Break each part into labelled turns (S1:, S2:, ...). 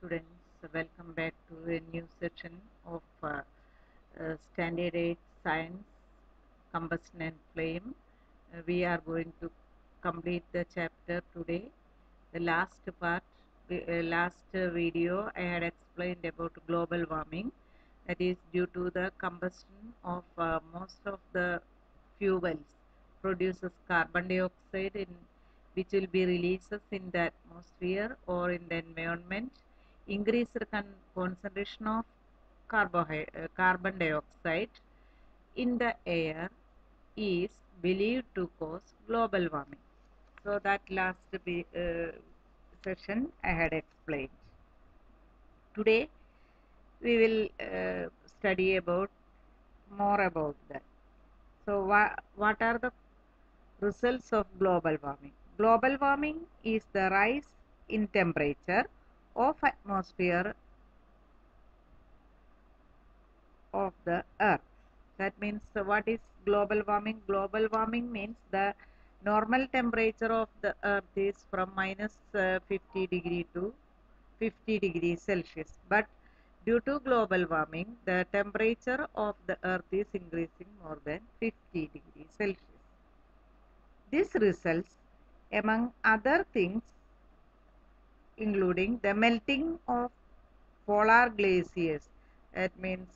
S1: students, welcome back to a new session of uh, uh, Standard 8 Science Combustion and Flame. Uh, we are going to complete the chapter today. The last part, uh, last video, I had explained about global warming. That is due to the combustion of uh, most of the fuels produces carbon dioxide in which will be releases in the atmosphere or in the environment increased con- concentration of uh, carbon dioxide in the air is believed to cause global warming. So that last uh, session i had explained. Today we will uh, study about more about that. So wha- what are the results of global warming? Global warming is the rise in temperature of atmosphere of the earth. That means what is global warming? Global warming means the normal temperature of the earth is from minus uh, 50 degree to 50 degree celsius. But due to global warming the temperature of the earth is increasing more than 50 degree celsius. This results among other things including the melting of polar glaciers. That means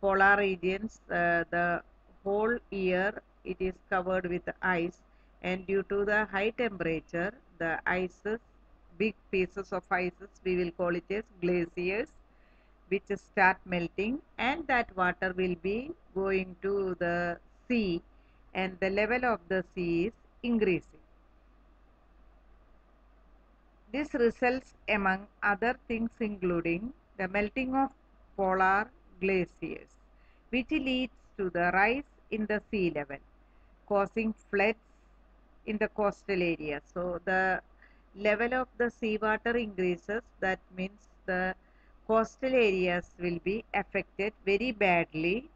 S1: polar regions uh, the whole year it is covered with ice and due to the high temperature the ices big pieces of ices we will call it as glaciers which start melting and that water will be going to the sea and the level of the sea is increasing this results among other things including the melting of polar glaciers, which leads to the rise in the sea level, causing floods in the coastal areas. So the level of the seawater increases, that means the coastal areas will be affected very badly.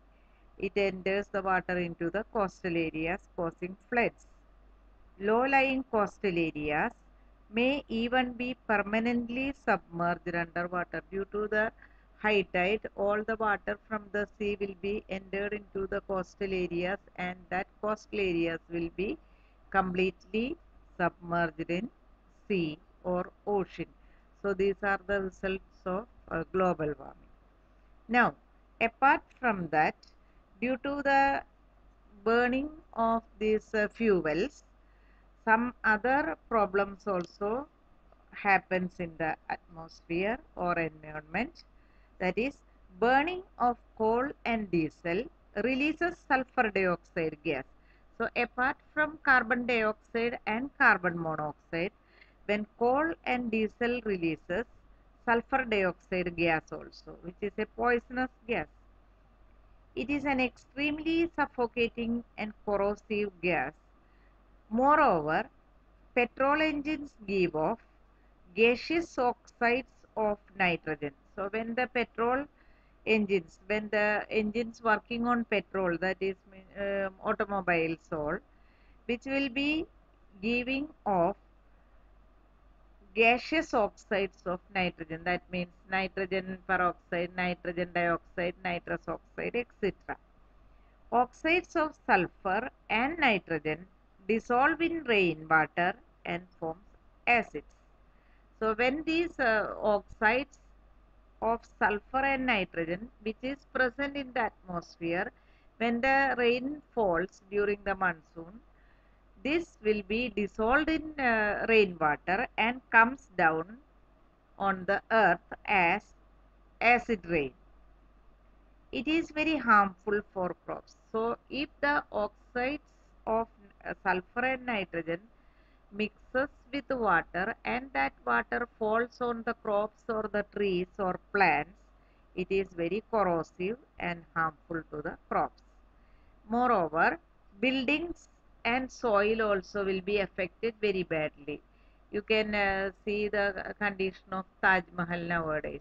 S1: It enters the water into the coastal areas, causing floods. Low-lying coastal areas may even be permanently submerged underwater due to the high tide. All the water from the sea will be entered into the coastal areas and that coastal areas will be completely submerged in sea or ocean. So these are the results of uh, global warming. Now apart from that due to the burning of these uh, fuels some other problems also happens in the atmosphere or environment. That is burning of coal and diesel releases sulfur dioxide gas. So apart from carbon dioxide and carbon monoxide when coal and diesel releases sulfur dioxide gas also which is a poisonous gas. It is an extremely suffocating and corrosive gas Moreover, petrol engines give off gaseous oxides of nitrogen. So when the petrol engines, when the engines working on petrol, that is um, automobiles all, which will be giving off gaseous oxides of nitrogen. That means nitrogen peroxide, nitrogen dioxide, nitrous oxide, etc. Oxides of sulfur and nitrogen dissolve in rainwater and forms acids. So when these uh, oxides of sulfur and nitrogen which is present in the atmosphere when the rain falls during the monsoon this will be dissolved in uh, rainwater and comes down on the earth as acid rain it is very harmful for crops. So, if the oxides of sulfur and nitrogen mixes with water and that water falls on the crops or the trees or plants, it is very corrosive and harmful to the crops. Moreover, buildings and soil also will be affected very badly. You can uh, see the condition of Taj Mahal nowadays.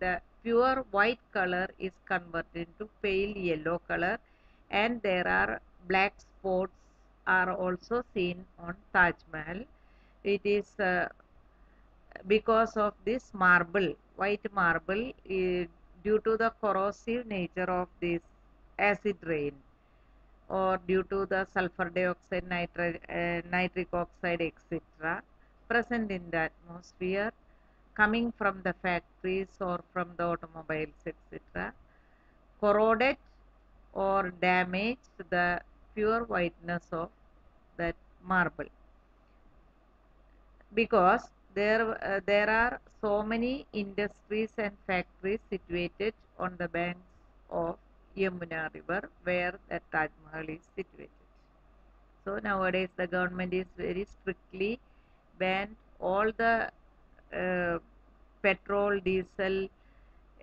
S1: The pure white color is converted into pale yellow color and there are black spots are also seen on Taj Mahal. It is uh, because of this marble, white marble, eh, due to the corrosive nature of this acid rain or due to the sulfur dioxide, nitri- uh, nitric oxide, etc., present in the atmosphere, coming from the factories or from the automobiles, etc., corroded or damaged the pure whiteness of that marble because there uh, there are so many industries and factories situated on the banks of Yamuna river where the Taj Mahal is situated. So nowadays the government is very strictly banned all the uh, petrol, diesel,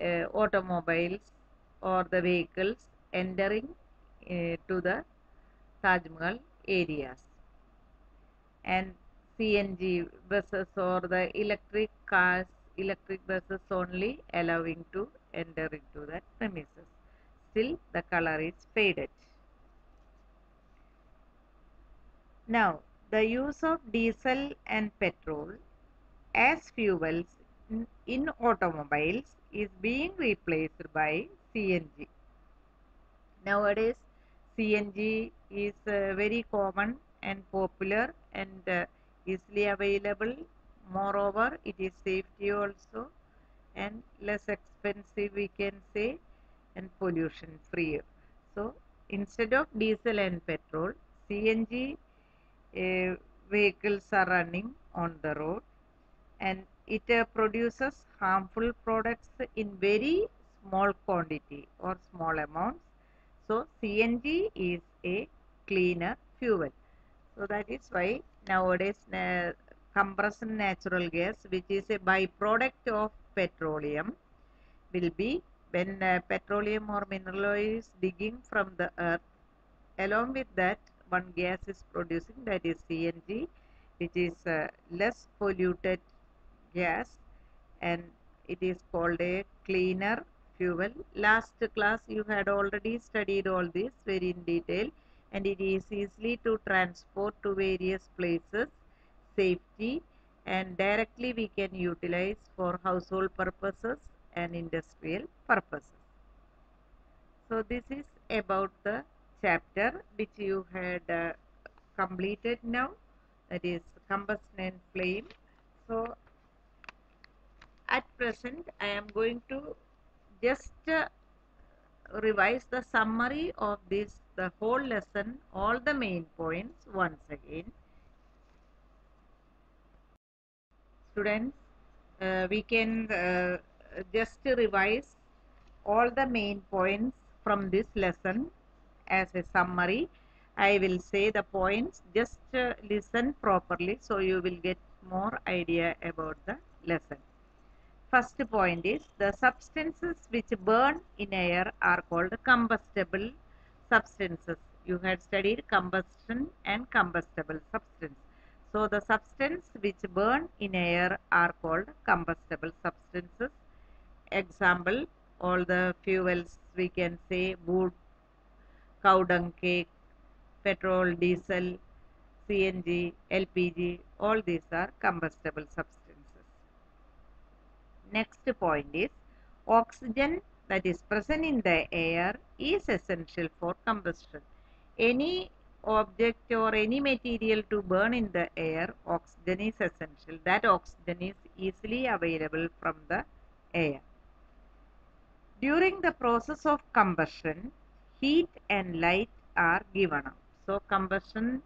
S1: uh, automobiles or the vehicles entering uh, to the Taj Mahal areas and CNG buses or the electric cars, electric buses only allowing to enter into that premises. Still the color is faded. Now, the use of diesel and petrol as fuels in, in automobiles is being replaced by CNG. Nowadays, CNG is uh, very common and popular and uh, easily available. Moreover, it is safety also and less expensive, we can say, and pollution free. So, instead of diesel and petrol, CNG uh, vehicles are running on the road and it uh, produces harmful products in very small quantity or small amounts. So, CNG is a cleaner fuel. So, that is why nowadays uh, compressed natural gas which is a byproduct of petroleum will be when uh, petroleum or mineral oil is digging from the earth along with that one gas is producing that is CNG which is less polluted gas and it is called a cleaner fuel last class you had already studied all this very in detail and it is easily to transport to various places safety and directly we can utilize for household purposes and industrial purposes. So this is about the chapter which you had uh, completed now that is combustion and flame. So at present i am going to just uh, revise the summary of this the whole lesson all the main points once again. Students uh, we can uh, just revise all the main points from this lesson as a summary. I will say the points just uh, listen properly so you will get more idea about the lesson first point is the substances which burn in air are called combustible substances. You had studied combustion and combustible substance. So the substance which burn in air are called combustible substances. Example, all the fuels we can say wood, cow dung cake, petrol, diesel, CNG, LPG, all these are combustible substances. Next point is oxygen that is present in the air is essential for combustion. Any object or any material to burn in the air, oxygen is essential. That oxygen is easily available from the air. During the process of combustion, heat and light are given out. So, combustion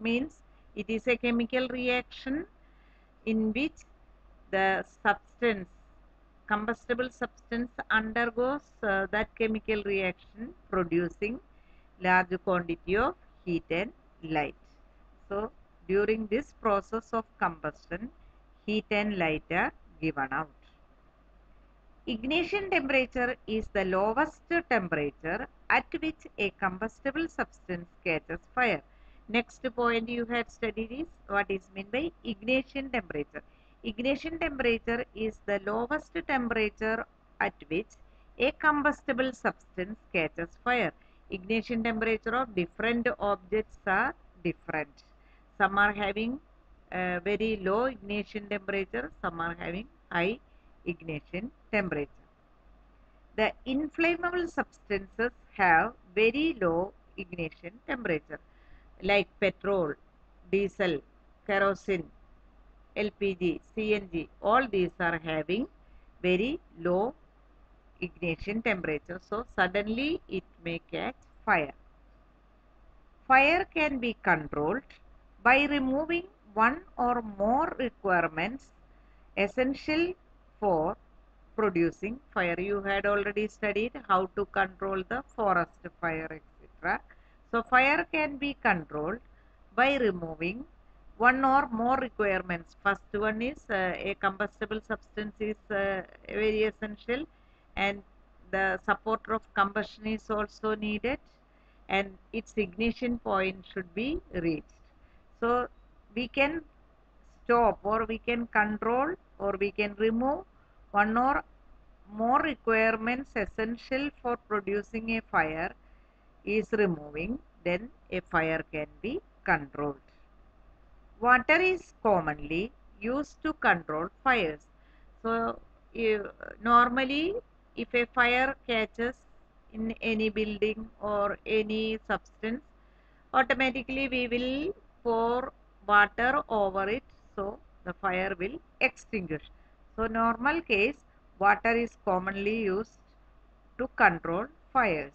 S1: means it is a chemical reaction in which the substance combustible substance undergoes uh, that chemical reaction producing large quantity of heat and light. So, during this process of combustion, heat and light are given out. Ignition temperature is the lowest temperature at which a combustible substance catches fire. Next point you had studied is what is meant by ignition temperature. Ignition temperature is the lowest temperature at which a combustible substance catches fire. Ignition temperature of different objects are different. Some are having uh, very low ignition temperature, some are having high ignition temperature. The inflammable substances have very low ignition temperature like petrol, diesel, kerosene, LPG, CNG, all these are having very low ignition temperature. So, suddenly it may catch fire. Fire can be controlled by removing one or more requirements essential for producing fire. You had already studied how to control the forest fire, etc. So, fire can be controlled by removing one or more requirements. First one is uh, a combustible substance is uh, very essential and the supporter of combustion is also needed and its ignition point should be reached. So, we can stop or we can control or we can remove one or more requirements essential for producing a fire is removing then a fire can be controlled. Water is commonly used to control fires. So, normally if a fire catches in any building or any substance, automatically we will pour water over it so the fire will extinguish. So, normal case water is commonly used to control fires.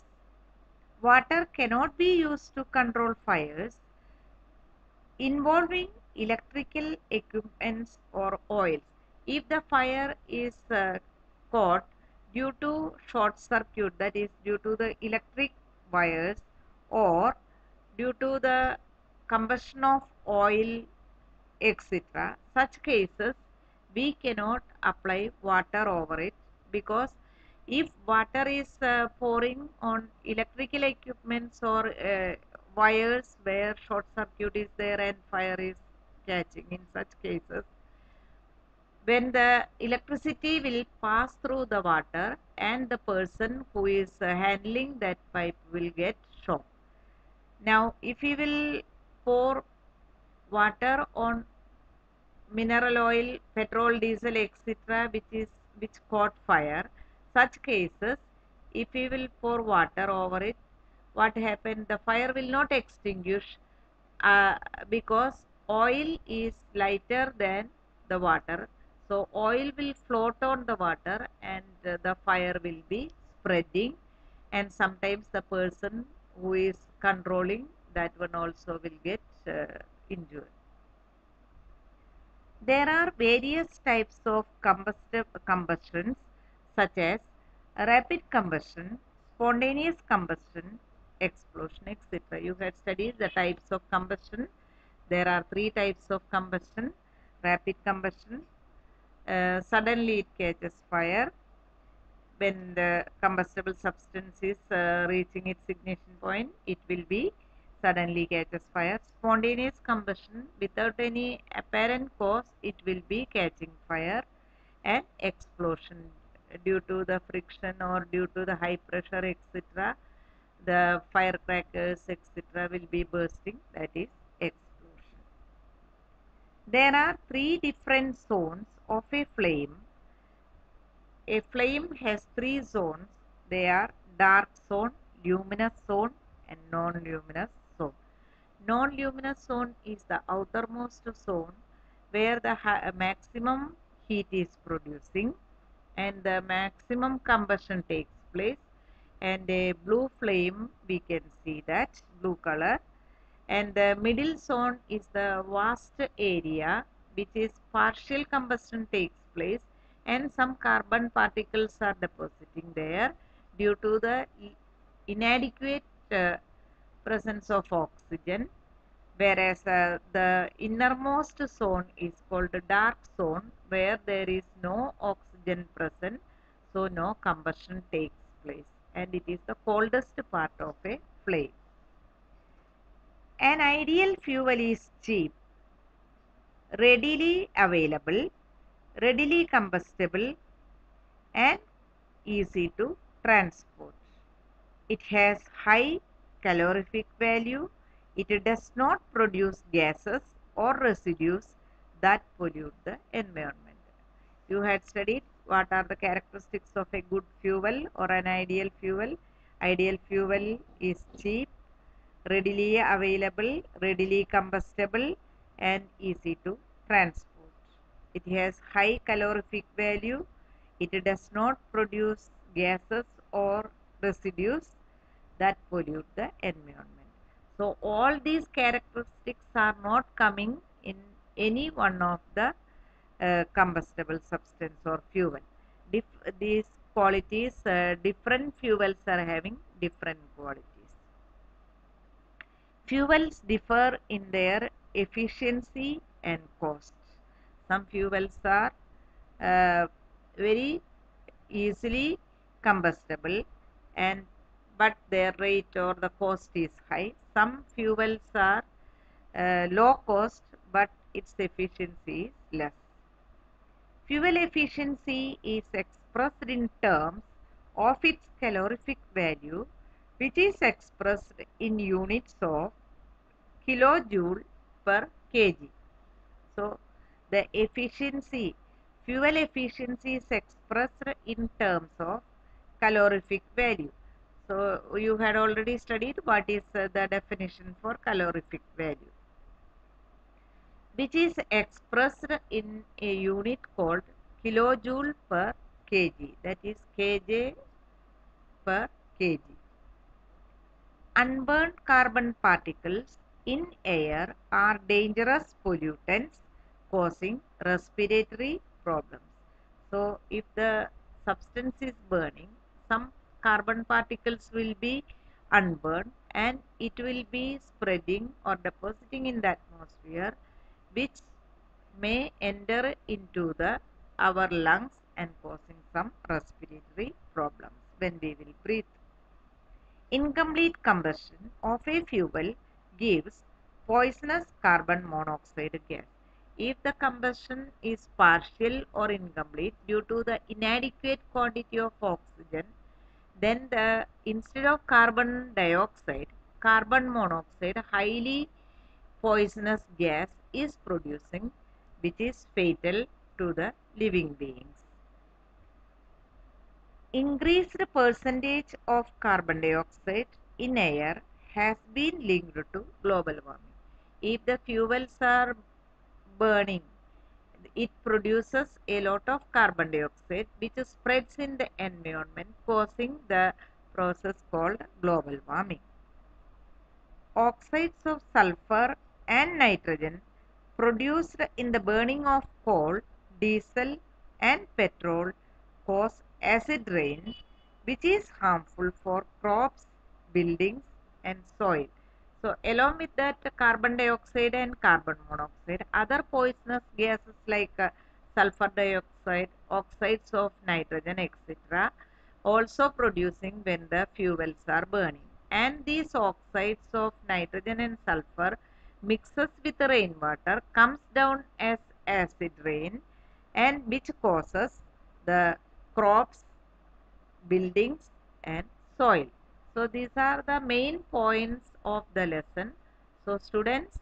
S1: Water cannot be used to control fires involving electrical equipments or oils. If the fire is uh, caught due to short circuit that is due to the electric wires or due to the combustion of oil etc. Such cases we cannot apply water over it because if water is uh, pouring on electrical equipments or uh, wires where short circuit is there and fire is catching in such cases when the electricity will pass through the water and the person who is handling that pipe will get shocked. Now if we will pour water on mineral oil, petrol, diesel, etc., which is which caught fire. Such cases, if we will pour water over it, what happened? The fire will not extinguish uh, because oil is lighter than the water. So oil will float on the water and uh, the fire will be spreading and sometimes the person who is controlling that one also will get uh, injured. There are various types of combustions such as rapid combustion, spontaneous combustion, explosion, etc. You had studied the types of combustion. There are three types of combustion. Rapid combustion, uh, suddenly it catches fire when the combustible substance is uh, reaching its ignition point, it will be suddenly catches fire. Spontaneous combustion without any apparent cause it will be catching fire and explosion due to the friction or due to the high pressure etc. The firecrackers etc. will be bursting that is explosion. There are three different zones of a flame. A flame has three zones. They are dark zone, luminous zone and non-luminous zone. Non-luminous zone is the outermost zone where the uh, maximum heat is producing and the maximum combustion takes place and a blue flame we can see that blue color. And the middle zone is the vast area which is partial combustion takes place and some carbon particles are depositing there due to the inadequate uh, presence of oxygen. Whereas uh, the innermost zone is called the dark zone where there is no oxygen present so no combustion takes place and it is the coldest part of a flame. An ideal fuel is cheap, readily available, readily combustible and easy to transport. It has high calorific value. It does not produce gases or residues that pollute the environment. You had studied what are the characteristics of a good fuel or an ideal fuel. Ideal fuel is cheap, readily available, readily combustible and easy to transport. It has high calorific value. It does not produce gases or residues that pollute the environment. So all these characteristics are not coming in any one of the combustible substance or fuel. Dif these qualities, uh, different fuels are having different qualities. Fuels differ in their efficiency and cost. Some fuels are uh, very easily combustible and but their rate or the cost is high. Some fuels are uh, low cost but its efficiency is less. Fuel efficiency is expressed in terms of its calorific value which is expressed in units of kilojoule per kg. So, the efficiency, fuel efficiency is expressed in terms of calorific value. So, you had already studied what is the definition for calorific value which is expressed in a unit called kilojoule per kg that is kj per kg. Unburned carbon particles in air are dangerous pollutants causing respiratory problems. So, if the substance is burning, some carbon particles will be unburned and it will be spreading or depositing in the atmosphere which may enter into the our lungs and causing some respiratory problems when we will breathe. Incomplete combustion of a fuel gives poisonous carbon monoxide gas. If the combustion is partial or incomplete due to the inadequate quantity of oxygen, then the instead of carbon dioxide, carbon monoxide, highly poisonous gas is producing which is fatal to the living beings. Increased percentage of carbon dioxide in air has been linked to global warming. If the fuels are burning, it produces a lot of carbon dioxide which spreads in the environment causing the process called global warming. Oxides of sulfur and nitrogen produced in the burning of coal, diesel and petrol cause acid rain which is harmful for crops, buildings and soil. So, along with that carbon dioxide and carbon monoxide, other poisonous gases like uh, sulfur dioxide, oxides of nitrogen etc. also producing when the fuels are burning. And these oxides of nitrogen and sulfur mixes with rainwater comes down as acid rain and which causes the crops, buildings and soil. So these are the main points of the lesson. So students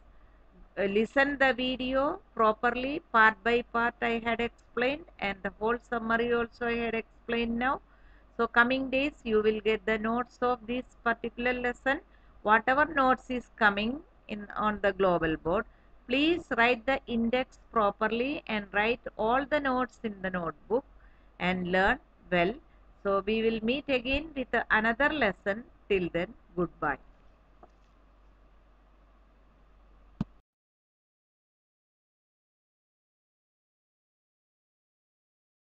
S1: uh, listen the video properly part by part I had explained and the whole summary also I had explained now. So coming days you will get the notes of this particular lesson. Whatever notes is coming in on the global board, please write the index properly and write all the notes in the notebook and learn well. So we will meet again with another lesson. Till then, goodbye.